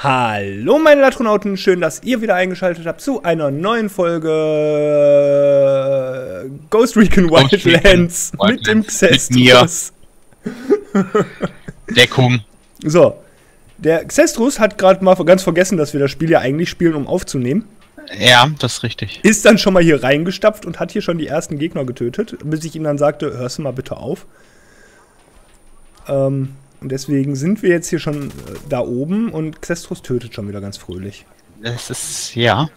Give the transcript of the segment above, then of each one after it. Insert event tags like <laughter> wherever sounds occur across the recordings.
Hallo meine Latronauten, schön, dass ihr wieder eingeschaltet habt zu einer neuen Folge Ghost Recon Wildlands Wildlands mit dem Xestrus. <laughs> Deckung. So, der Xestrus hat gerade mal ganz vergessen, dass wir das Spiel ja eigentlich spielen, um aufzunehmen. Ja, das ist richtig. Ist dann schon mal hier reingestapft und hat hier schon die ersten Gegner getötet, bis ich ihm dann sagte, hörst du mal bitte auf. Ähm, und deswegen sind wir jetzt hier schon äh, da oben und Xestrus tötet schon wieder ganz fröhlich. Das ist, ja.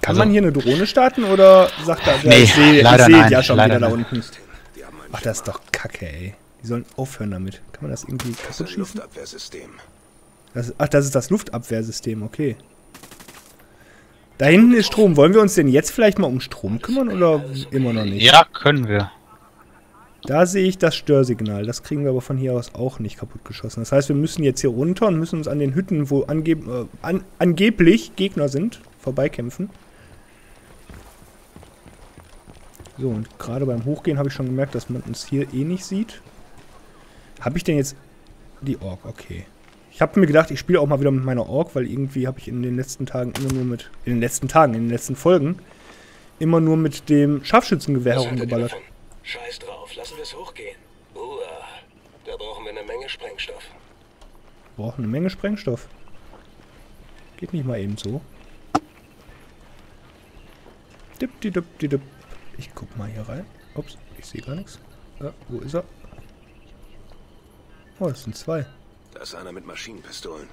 Kann Also- man hier eine Drohne starten oder sagt er, Nee, ich sehe seh nein, ja schon leider wieder da nein. unten. Ach, das ist doch kacke, ey. Die sollen aufhören damit. Kann man das irgendwie Das kaputt schießen? Luftabwehrsystem. Das, ach, das ist das Luftabwehrsystem, okay. Da hinten ist Strom. Wollen wir uns denn jetzt vielleicht mal um Strom kümmern oder immer noch nicht? Ja, können wir. Da sehe ich das Störsignal. Das kriegen wir aber von hier aus auch nicht kaputt geschossen. Das heißt, wir müssen jetzt hier runter und müssen uns an den Hütten, wo angeb äh, an angeblich Gegner sind, vorbeikämpfen. So, und gerade beim Hochgehen habe ich schon gemerkt, dass man uns hier eh nicht sieht. Habe ich denn jetzt die Ork? Okay. Ich habe mir gedacht, ich spiele auch mal wieder mit meiner Ork, weil irgendwie habe ich in den letzten Tagen immer nur mit, in den letzten Tagen, in den letzten Folgen, immer nur mit dem Scharfschützengewehr herumgeballert. Scheiß drauf, lassen wir es hochgehen. Uah, da brauchen wir eine Menge Sprengstoff. brauchen eine Menge Sprengstoff. Geht nicht mal eben so. Dip, di, dip, di, dip. Ich guck mal hier rein. Ups, ich sehe gar nichts. Ja, wo ist er? Oh, das sind zwei. Da ist einer mit Maschinenpistolen.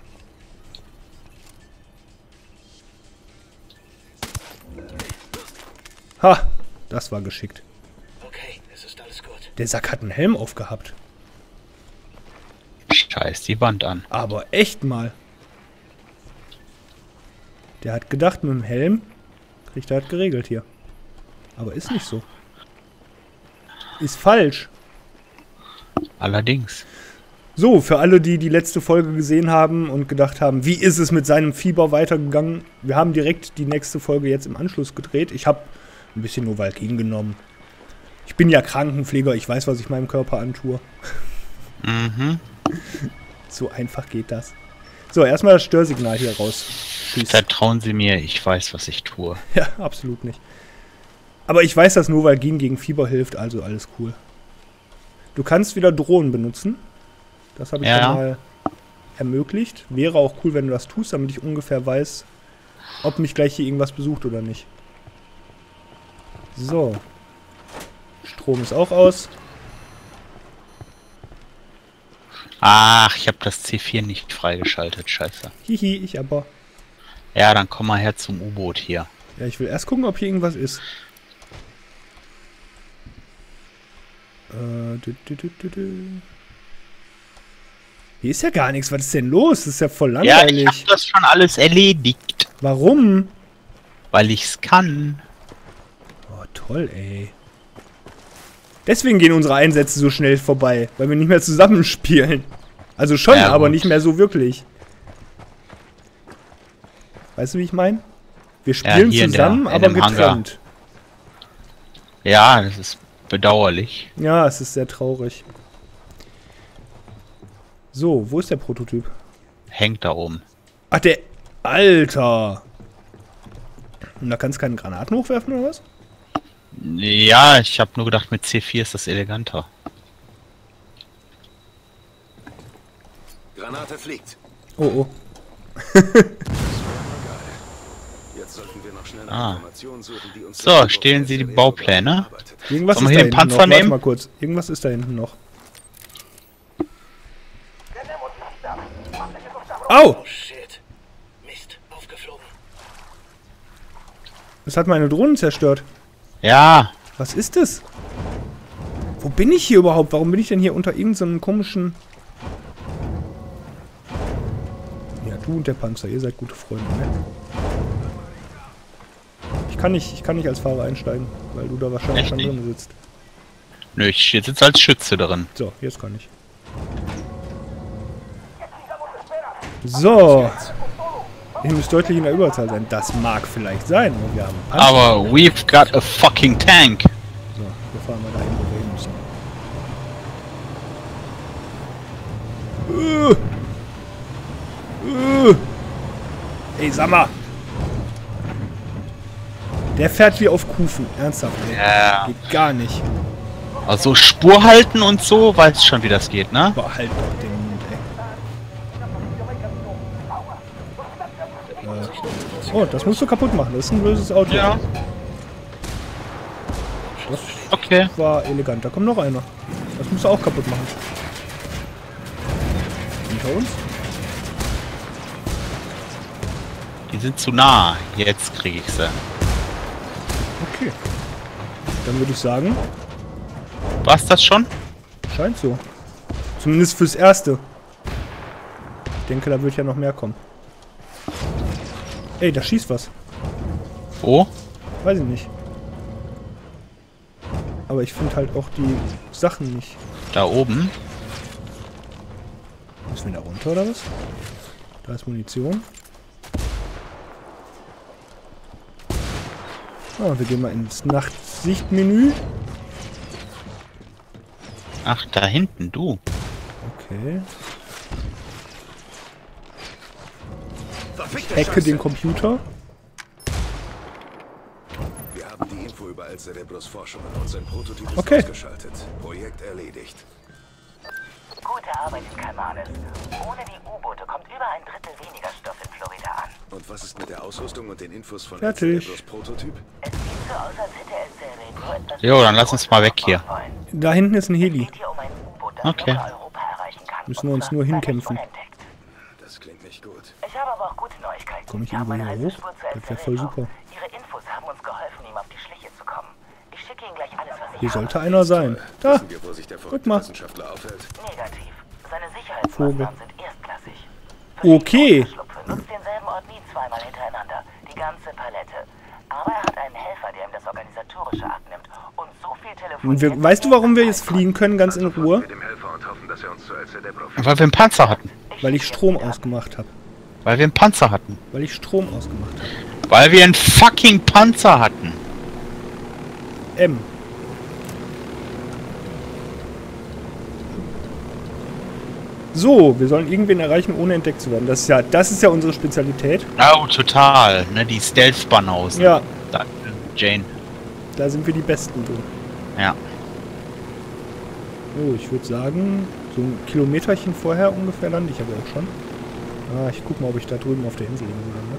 Ha! Das war geschickt. Der Sack hat einen Helm aufgehabt. Scheiß die Wand an. Aber echt mal. Der hat gedacht, mit dem Helm kriegt er halt geregelt hier. Aber ist nicht so. Ist falsch. Allerdings. So, für alle, die die letzte Folge gesehen haben und gedacht haben, wie ist es mit seinem Fieber weitergegangen? Wir haben direkt die nächste Folge jetzt im Anschluss gedreht. Ich habe ein bisschen Novalgin genommen. Ich bin ja Krankenpfleger, ich weiß, was ich meinem Körper antue. Mhm. <laughs> So einfach geht das. So, erstmal das Störsignal hier raus. Vertrauen Sie mir, ich weiß, was ich tue. <laughs> Ja, absolut nicht. Aber ich weiß, dass Novalgin gegen Fieber hilft, also alles cool. Du kannst wieder Drohnen benutzen. Das habe ich ja. mal ermöglicht. Wäre auch cool, wenn du das tust, damit ich ungefähr weiß, ob mich gleich hier irgendwas besucht oder nicht. So. Strom ist auch aus. Ach, ich habe das C4 nicht freigeschaltet. Scheiße. Hihi, ich aber. Ja, dann komm mal her zum U-Boot hier. Ja, ich will erst gucken, ob hier irgendwas ist. Äh, dü, dü, dü. Hier ist ja gar nichts. Was ist denn los? Das ist ja voll Ja, ich langweilig. habe das schon alles erledigt, Warum? weil ich's kann. Oh, toll, ey. Deswegen gehen unsere Einsätze so schnell vorbei, weil wir nicht mehr zusammenspielen. Also schon, Ja, aber nicht mehr so wirklich. Weißt du, wie ich meine? Wir spielen der- zusammen, in aber dem Hangar. getrennt. Ja, das ist bedauerlich. Ja, es ist sehr traurig. So, wo ist der Prototyp? Hängt da oben. Ach, der. Alter! Und da kannst du keine Granaten hochwerfen oder was? Ja, ich habe nur gedacht, mit C4 ist das eleganter. Granate fliegt. Oh, oh. <laughs> Jetzt sollten wir noch schnell nach Ah. So, stehlen Sie die Baupläne. Irgendwas Sollen ist wir da hier den hinten Panzer noch. Warte nehmen? mal kurz. Irgendwas ist da hinten noch. Au! Oh shit. Mist, aufgeflogen. Das hat meine Drohnen zerstört. Ja, Was ist das? Wo bin ich hier überhaupt? Warum bin ich denn hier unter irgendeinem komischen... Ja, du und der Panzer, ihr seid gute Freunde, ne? Ich kann nicht, ich kann nicht als Fahrer einsteigen, weil du da wahrscheinlich Echt schon drin sitzt. nö, ich sitze als Schütze drin. So, jetzt kann ich. So. Ihr müsst deutlich in der Überzahl sein. Das mag vielleicht sein, aber wir haben. Aber we've got a fucking tank. So, wir fahren mal dahin, wo wir hin müssen. Äh. Äh. Ey, sag mal. Der fährt wie auf Kufen. Ernsthaft, ey. Ja. Geht gar nicht. Also Spur halten und so, weißt schon, wie das geht, ne? Boah, halt doch Mund, ey. Äh. Oh, das musst du kaputt machen. Das ist ein böses Auto. Ja. Das Okay. war elegant. Da kommt noch einer. Das musst du auch kaputt machen. Hinter uns? Die sind zu nah. Jetzt kriege ich sie. Okay. Dann würde ich sagen, War's das schon? scheint so. Zumindest fürs Erste. Ich denke, da wird ja noch mehr kommen. Ey, da schießt was. Wo? Weiß ich nicht. Aber ich finde halt auch die Sachen nicht. Da oben. Müssen wir da runter oder was? Da ist Munition. Ah, wir gehen mal ins Nachtsichtmenü. Ach, da hinten, du. Okay. Hacke den Computer. Wir haben die Info über El Cerebros Forschungen und sein Prototyp ist Okay. ausgeschaltet. Projekt erledigt. Gute Arbeit in Kalmanis. Ohne die U-Boote kommt über ein Drittel weniger Stoff in Florida an. Und was ist mit der Ausrüstung und den Infos von Fertig. El Cerebros Prototyp? Es sieht so aus, als hätte El Cerebro etwas... Jo, dann lass uns mal weg hier. Da hinten ist ein Heli. Okay. Müssen wir uns nur hinkämpfen. unentdeckt. Das klingt nicht gut. Ich habe aber auch gute Neuigkeiten. Komm ich irgendwo eine hier hoch? Das wär voll super. Ihre Infos haben uns geholfen, ihm auf die Schliche zu kommen. Ich schicke Ihnen gleich alles, was ich Hier sollte einer sein. Da. Wissen wir, wo sich der Guck verrückte mal. Wissenschaftler aufhält? Negativ. Seine Vogel. Sicherheitsmaßnahmen sind erstklassig. Okay. Schlupfe nutzt denselben Ort nie zweimal hintereinander. Die ganze Palette. Aber er hat einen Helfer, der ihm das Organisatorische abnimmt. Und so viel Und telefoniert. wir, weißt du, warum wir jetzt fliegen können, ganz in Ruhe? Cerebro Weil wir einen Panzer hatten. Weil ich Strom ausgemacht habe. Weil wir einen Panzer hatten. Weil ich Strom ausgemacht habe. Weil wir einen fucking Panzer hatten. M. So, wir sollen irgendwen erreichen, ohne entdeckt zu werden. Das ist ja, das ist ja unsere Spezialität. Oh, total. Ne, die Stealth-Banausen. Ja, Danke, Jane. da sind wir die Besten drin. Ja. Oh, ich würde sagen, so ein Kilometerchen vorher ungefähr lande ich aber auch schon. Ah, ich guck mal, ob ich da drüben auf der Insel lande.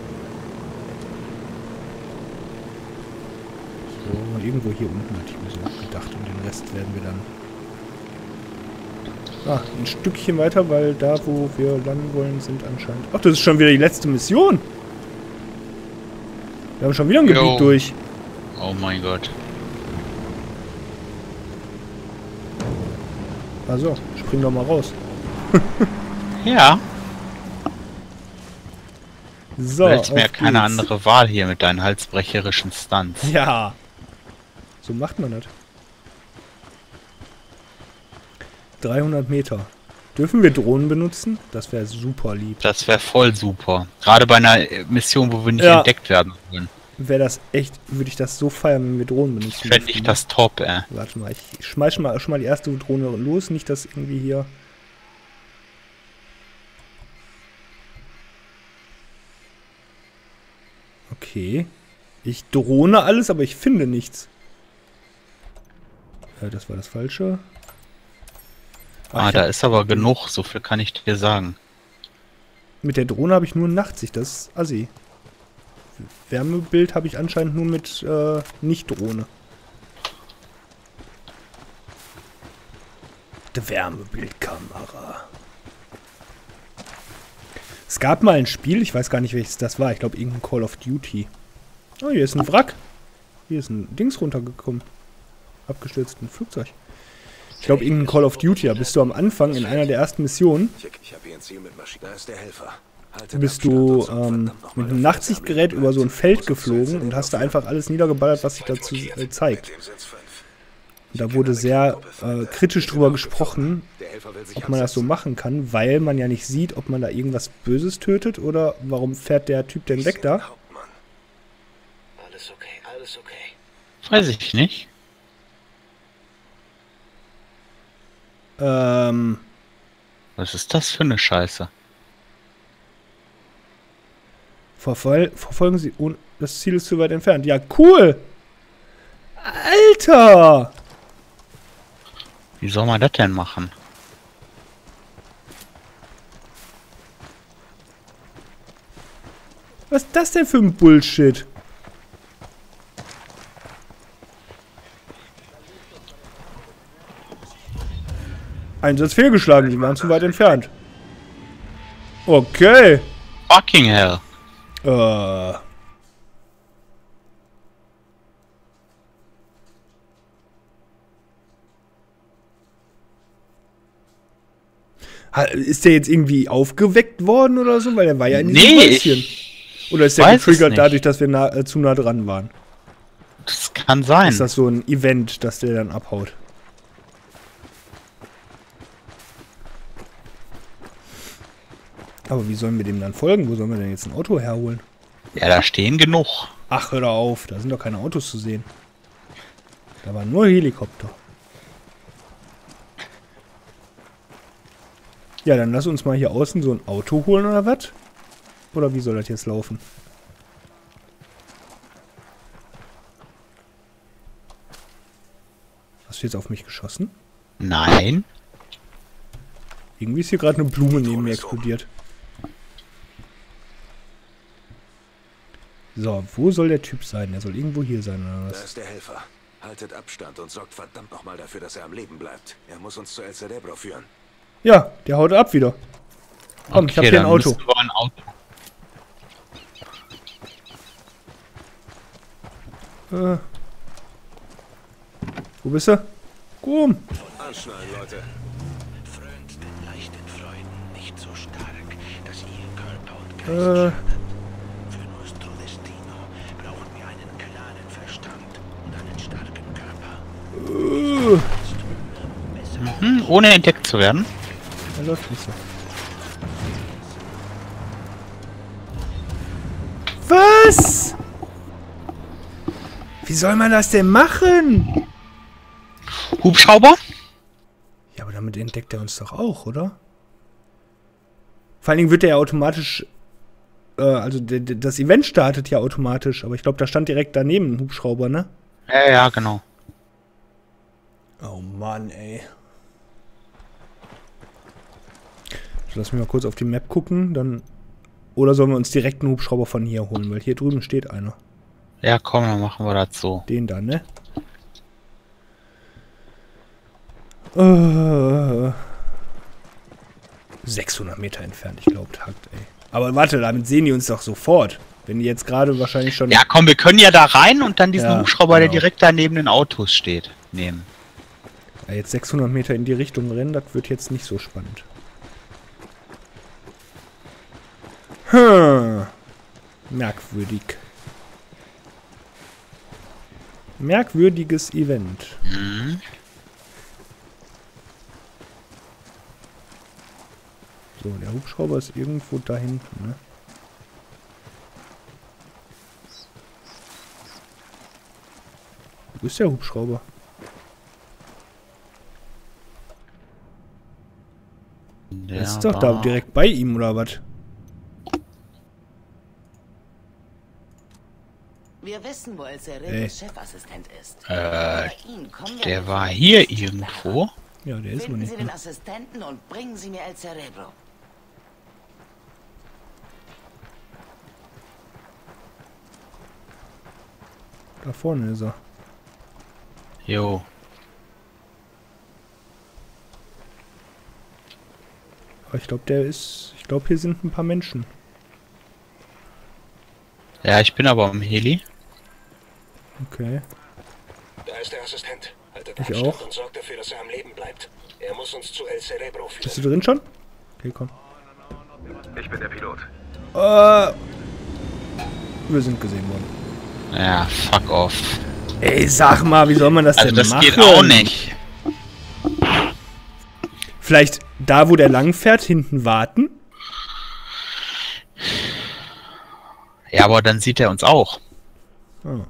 So, und irgendwo hier unten hatte ich mir so gedacht und den Rest werden wir dann... Ah, ein Stückchen weiter, weil da, wo wir landen wollen, sind anscheinend... Ach, das ist schon wieder die letzte Mission! Wir haben schon wieder ein. Gebiet durch. Oh mein Gott. Also, spring doch mal raus. <laughs> Ja, So, hättest mir ja keine geht's. andere Wahl hier mit deinen halsbrecherischen Stunts. Ja. So macht man das. 300 Meter. Dürfen wir Drohnen benutzen? Das wäre super lieb. Das wäre voll super. Gerade bei einer äh, Mission, wo wir nicht Ja. entdeckt werden wollen. Wäre das echt, würde ich das so feiern, wenn wir Drohnen benutzen Fände ich das top, ey. Warte mal, ich schmeiß mal, schon mal die erste Drohne los. Nicht, dass irgendwie hier... Okay. Ich drohne alles, aber ich finde nichts. Äh, das war das Falsche. Ah, ich da ist aber genug, so viel kann ich dir sagen. Mit der Drohne habe ich nur Nachtsicht, das ist assi. Wärmebild habe ich anscheinend nur mit äh, Nicht-Drohne. Die Wärmebildkamera. Es gab mal ein Spiel, ich weiß gar nicht welches das war, ich glaube irgendein Call of Duty. Oh, hier ist ein Wrack. Hier ist ein Dings runtergekommen. Abgestürzt ein Flugzeug. Ich glaube irgendein Call of Duty, da bist du am Anfang in einer der ersten Missionen Ich, ich habe hier ein Ziel mit Maschinen. Da ist der Helfer. Haltet bist du ähm, mit einem Nachtsichtgerät er über so ein Feld geflogen und hast da einfach alles niedergeballert, was sich dazu äh, zeigt. Fünf. Da wurde sehr äh, kritisch drüber gesprochen, ob man das so machen kann, weil man ja nicht sieht, ob man da irgendwas Böses tötet oder warum fährt der Typ denn weg da. Hauptmann. Alles okay, alles okay. Weiß ich nicht. Ähm, Was ist das für eine Scheiße? Verfol verfolgen Sie. Und das Ziel ist zu weit entfernt. Ja, cool. Alter. Wie soll man das denn machen? Was ist das denn für ein Bullshit? Einsatz fehlgeschlagen, die waren zu weit entfernt. Okay. Fucking hell. Äh. Ha- Ist der jetzt irgendwie aufgeweckt worden oder so? Weil er war ja in diesem Nee, Häuschen. Oder ist der getriggert dadurch, dass wir nah, äh, zu nah dran waren? das kann sein. Ist das so ein Event, dass der dann abhaut? Aber wie sollen wir dem dann folgen? Wo sollen wir denn jetzt ein Auto herholen? Ja, da stehen genug. Ach, hör doch auf. Da sind doch keine Autos zu sehen. Da waren nur Helikopter. Ja, dann lass uns mal hier außen so ein Auto holen oder was? Oder wie soll das jetzt laufen? Hast du jetzt auf mich geschossen? Nein. Irgendwie ist hier gerade eine Blume neben mir explodiert. So, wo soll der Typ sein? Der soll irgendwo hier sein, oder Da was? ist der Helfer. Haltet Abstand und sorgt verdammt nochmal dafür, dass er am Leben bleibt. Er muss uns zu El Cerebro führen. Ja, der haut ab wieder. Komm, ich hab hier ein Auto. ein Auto. Äh. Wo bist du? Komm. Anschnallen, Leute. Frönt den leichten Freuden nicht so stark, dass ihr Körper und Geist Äh. schadet. Für nuestro destino brauchen wir einen klaren Verstand und einen starken Körper. Hm, ohne entdeckt zu werden. Er läuft nicht so. Was? Wie soll man das denn machen? Hubschrauber? Ja, aber damit entdeckt er uns doch auch, oder? Vor allen Dingen wird er ja automatisch. Äh, also das Event startet ja automatisch, aber ich glaube, da stand direkt daneben ein Hubschrauber, ne? Ja, ja, genau. Oh Mann, ey. Ich lass mich mal kurz auf die Map gucken, dann. Oder sollen wir uns direkt einen Hubschrauber von hier holen? Weil hier drüben steht einer. Ja, komm, dann machen wir das so. Den da, ne? Äh, 600 Meter entfernt, ich glaube, Takt, ey. Aber warte, damit sehen die uns doch sofort. Wenn die jetzt gerade wahrscheinlich schon. Ja, komm, wir können ja da rein und dann diesen Ja, Hubschrauber, der genau. direkt da neben den Autos steht, nehmen. Ja, jetzt 600 Meter in die Richtung rennen, das wird jetzt nicht so spannend. Hm. Merkwürdig. Merkwürdiges Event. Mhm. So, der Hubschrauber ist irgendwo da hinten, ne? Wo ist der Hubschrauber? Der ist doch da direkt bei ihm, oder was? Wir wissen, wo El. Cerebros Chefassistent ist. Äh, der war hier irgendwo. Ja, der ist wohl Finden nicht. Sie den? Assistenten und bringen Sie mir El Cerebro. Da vorne ist er. Jo. Aber ich glaube, der ist. Ich glaube, hier sind ein paar Menschen. Ja, ich bin aber am Heli. Okay. Da ist der Assistent. Haltet Ich auch. und sorgt dafür, dass er am Leben bleibt. Er muss uns zu El Cerebro Bist du führen. drin schon? Okay, komm. Ich bin der Pilot. Äh. Wir sind gesehen worden. Ja, fuck off. Ey, sag mal, wie soll man das Also denn das machen? geht auch nicht. Vielleicht da, wo der lang fährt, hinten warten? Ja, aber dann sieht er uns auch. Ah.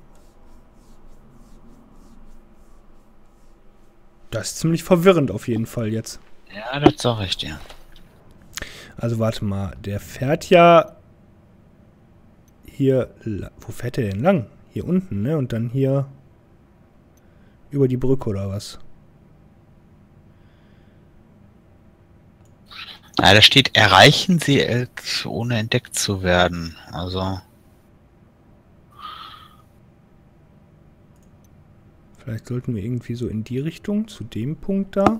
Das ist ziemlich verwirrend auf jeden Fall jetzt. Ja, das sag ich dir. Also warte mal, der fährt ja hier... Wo fährt der denn lang? Hier unten, ne? Und dann hier... Über die Brücke oder was? Ja, da steht, erreichen Sie Elk, ohne entdeckt zu werden. Also, Vielleicht sollten wir irgendwie so in die Richtung, zu dem Punkt da.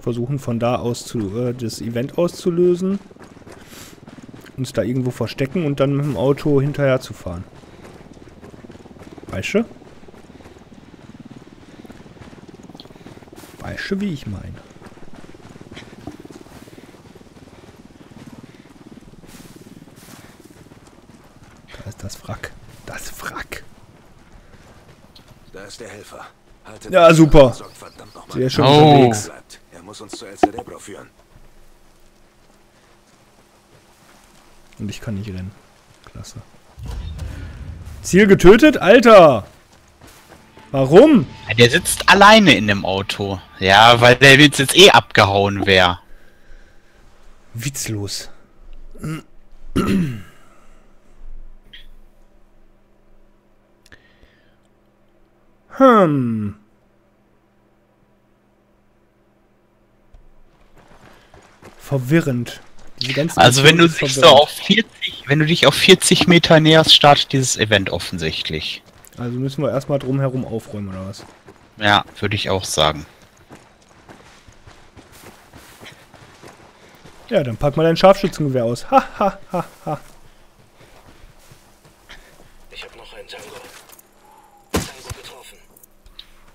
Versuchen von da aus zu, äh, das Event auszulösen. Uns da irgendwo verstecken und dann mit dem Auto hinterher zu fahren. Weißt du? Weißt du, wie ich meine? Da ist das Wrack. Das Wrack. Da ist der Helfer. Haltet Ja, super. Der ist schon Oh. unterwegs. Er muss uns zu El Cerebro führen. Und ich kann nicht rennen. Klasse. Ziel getötet? Alter! Warum? der sitzt alleine in dem Auto. Ja, weil der jetzt jetzt eh abgehauen wäre. Witzlos. <clears throat> Hm. Verwirrend. Also wenn du dich so auf 40, wenn du dich auf 40 Meter näherst, startet dieses Event offensichtlich. Also müssen wir erstmal drumherum aufräumen, oder was? Ja, würde ich auch sagen. Ja, dann pack mal dein Scharfschützengewehr aus. Ha, ha, ha, ha. Ich habe noch einen Tango. Tango getroffen.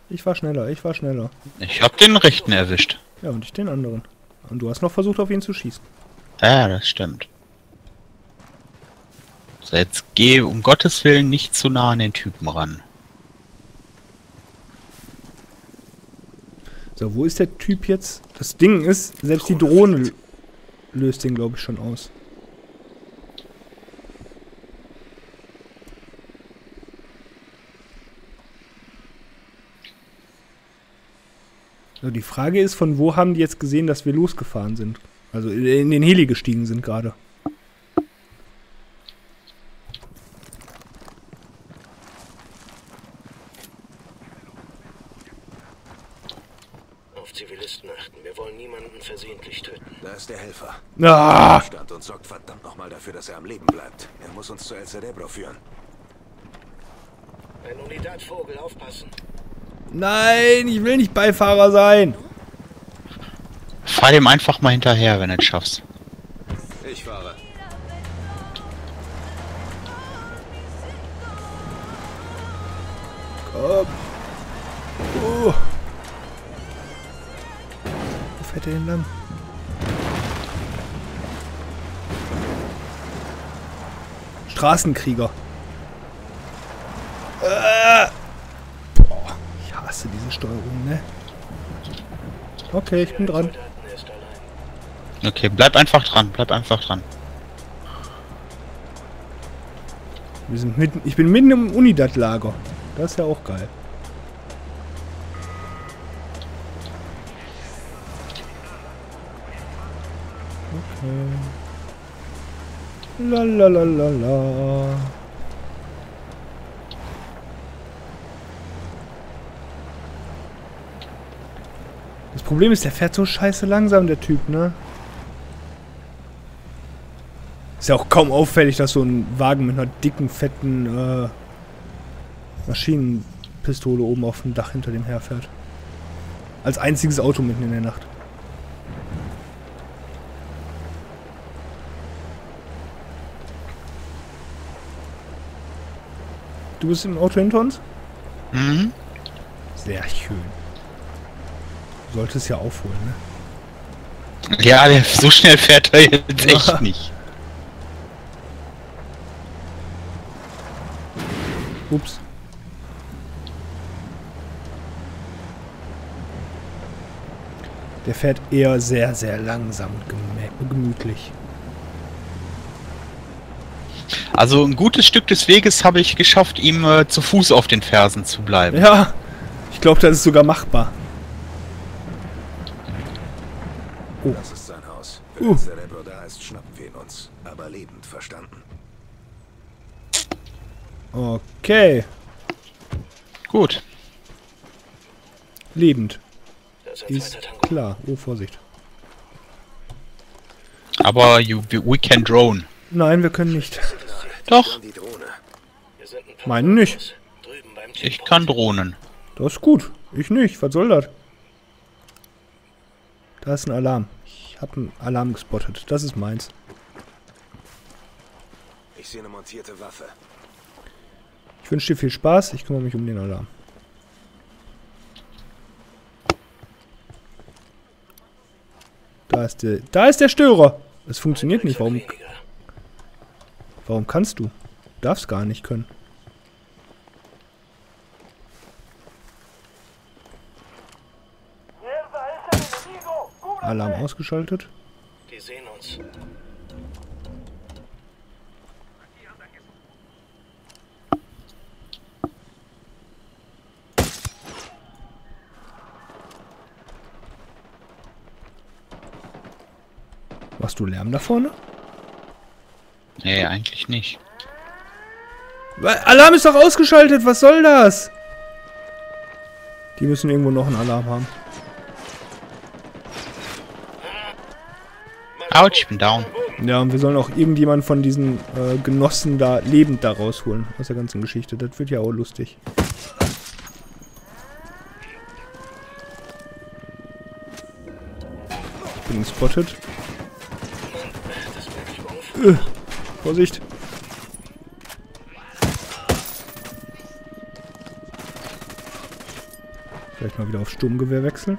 Ich war schneller, ich war schneller. Ich hab den rechten erwischt. Ja, und ich den anderen. Und du hast noch versucht, auf ihn zu schießen. Ja, das stimmt. So, jetzt geh um Gottes Willen nicht zu nah an den Typen ran. So, wo ist der Typ jetzt? Das Ding ist, selbst die Drohne löst den, glaube ich, schon aus. So, die Frage ist, von wo haben die jetzt gesehen, dass wir losgefahren sind? Also in den Heli gestiegen sind gerade. Auf Zivilisten achten. Wir wollen niemanden versehentlich töten. Da ist der Helfer. Ah! Abstand und sorgt verdammt noch mal dafür, dass er am Leben bleibt. Er muss uns zu El Cerebro führen. Ein Unidatvogel, aufpassen. Nein, ich will nicht Beifahrer sein. Fahr dem einfach mal hinterher, wenn du es schaffst. Ich fahre. Komm. Oh. Wo fährt der denn lang? Straßenkrieger. Äh. Boah, ich hasse diese Steuerung, ne? Okay, ich bin dran. Okay, bleib einfach dran, bleib einfach dran. Wir sind mitten, ich bin mitten im Unidat-Lager. Das ist ja auch geil. Okay. La la la la la. Problem ist, der fährt so scheiße langsam, der Typ, ne? Ist ja auch kaum auffällig, dass so ein Wagen mit einer dicken, fetten äh, Maschinenpistole oben auf dem Dach hinter dem herfährt. Als einziges Auto mitten in der Nacht. Du bist im Auto hinter uns? Mhm. Sehr schön. Du solltest ja aufholen, ne? Ja, so schnell fährt er jetzt echt nicht. Ups. Der fährt eher sehr, sehr langsam und gemütlich. Also ein gutes Stück des Weges habe ich geschafft, ihm äh, zu Fuß auf den Fersen zu bleiben. Ja, ich glaube, das ist sogar machbar. Das ist sein Haus. Wenn Uh. Cerebro da ist, schnappen wir ihn uns. Aber lebend, verstanden? Okay. Gut. Lebend. Das ist klar. Oh, Vorsicht. Aber you, we can drone. Nein, wir können nicht. Doch, Meinen nicht. Ich kann drohnen. Das ist gut. Ich nicht. Was soll das? Da ist ein Alarm. Ich habe einen Alarm gespottet. Das ist meins. Ich sehe eine montierte Waffe. Ich wünsche dir viel Spaß. Ich kümmere mich um den Alarm. Da ist der, da ist der Störer. Es funktioniert nicht. Warum, warum kannst du? Du darfst gar nicht können. Alarm ausgeschaltet. Die sehen uns. Machst du Lärm da vorne? Nee, eigentlich nicht. Alarm ist doch ausgeschaltet. Was soll das? Die müssen irgendwo noch einen Alarm haben. Autsch, ich bin down. Ja, und wir sollen auch irgendjemanden von diesen äh, Genossen da lebend da rausholen aus der ganzen Geschichte. Das wird ja auch lustig. Ich bin gespottet. Auf. Vorsicht. Vielleicht mal wieder auf Sturmgewehr wechseln.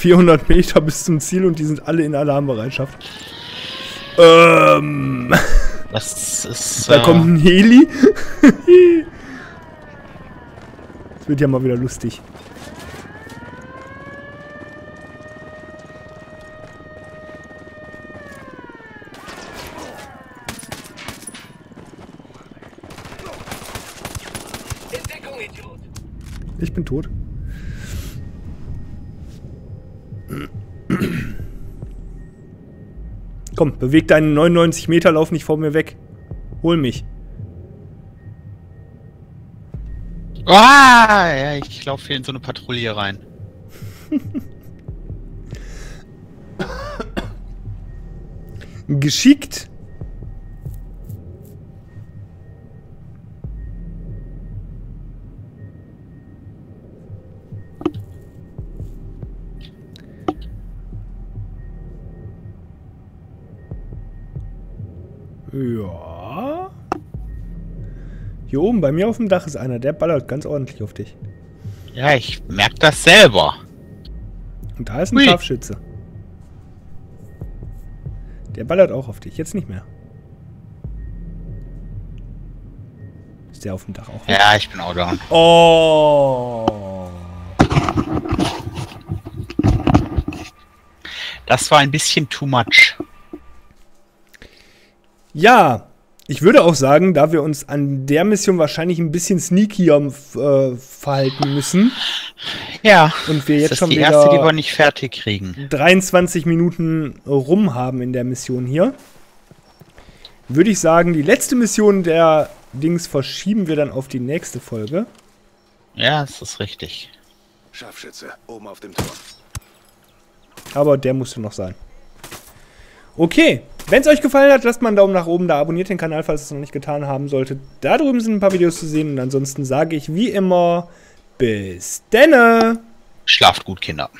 ...400 Meter bis zum Ziel und die sind alle in Alarmbereitschaft. Ähm... Das ist. Da äh, kommt ein Heli. Das wird ja mal wieder lustig. Ich bin tot. Komm, beweg deinen 99 Meter Lauf nicht vor mir weg. Hol mich. Ah, ja, ich laufe hier in so eine Patrouille rein. <laughs> Geschickt. Ja. Hier oben bei mir auf dem Dach ist einer, der ballert ganz ordentlich auf dich. Ja, ich merke das selber. Und da ist ein Hui. Scharfschütze. Der ballert auch auf dich. Jetzt nicht mehr. Ist der auf dem Dach auch? Ja, ich bin auch down. Oh. Das war ein bisschen too much. Ja, ich würde auch sagen, da wir uns an der Mission wahrscheinlich ein bisschen sneakier äh, verhalten müssen Ja. und wir Das jetzt ist schon die erste, die wir wieder nicht fertig kriegen. 23 Minuten rum haben in der Mission hier, würde ich sagen, die letzte Mission der Dings verschieben wir dann auf die nächste Folge. Ja, das ist richtig. Scharfschütze, oben auf dem Turm. Aber der musste noch sein. Okay, wenn es euch gefallen hat, lasst mal einen Daumen nach oben da, abonniert den Kanal, falls ihr es noch nicht getan haben solltet. Da drüben sind ein paar Videos zu sehen und ansonsten sage ich wie immer bis denne! Schlaft gut, Kinder.